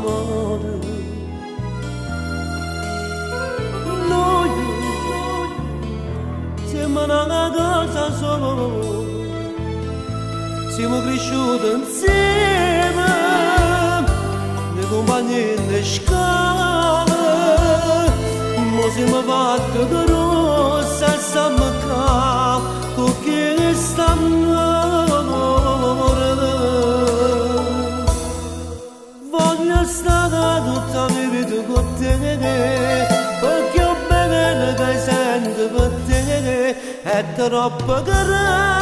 modo noi siamo una cosa solo siamo cresciuti insieme ne compagni in scala mo siamo fatti vita con te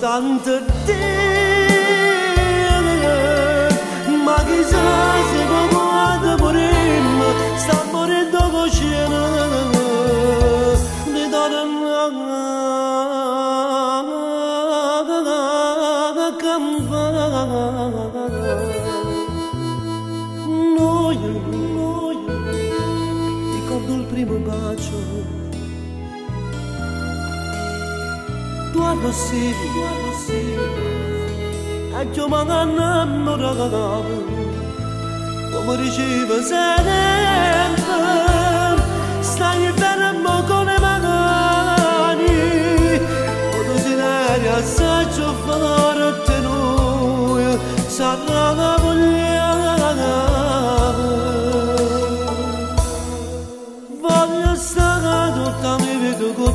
tante te Ma chissà se quando moriremo Sta morendo coscienza Di dare campana Sì, e io mi innamoravo, come diceva sempre, stai fermo con le mani, quando si ne assaggio forte noi, sarà la Voglio stare tutta vita con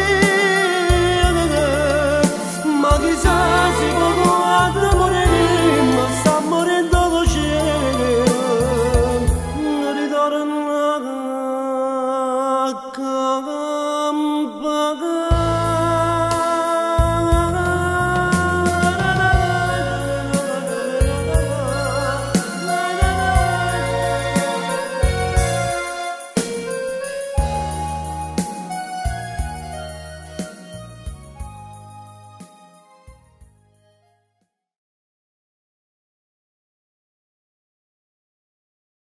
أنبغى